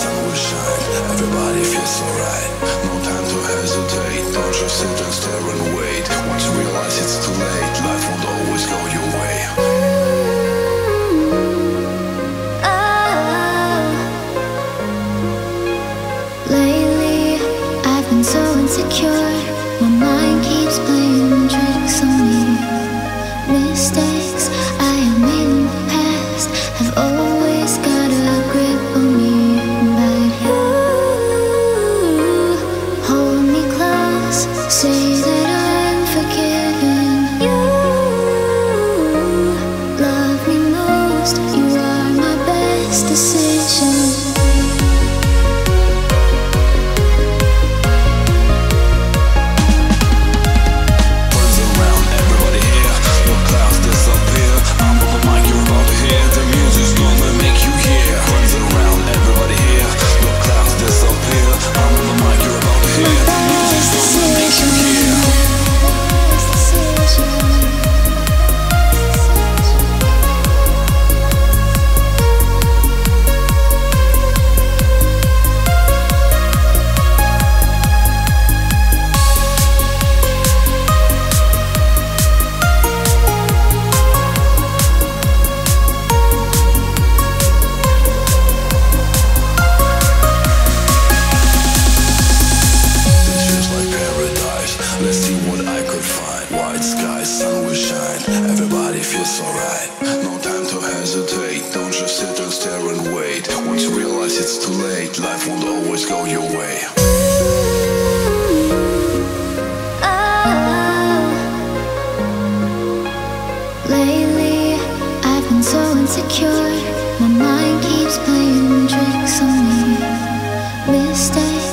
sun will shine, everybody feels alright. No time to hesitate, don't just sit and stare and wait. Once you realize it's too late, life won't to see. bright sky, sun will shine, everybody feels alright. No time to hesitate, don't just sit and stare and wait. Once you realize it's too late, life won't always go your way. Oh, lately, I've been so insecure, my mind keeps playing tricks on me. Mistakes.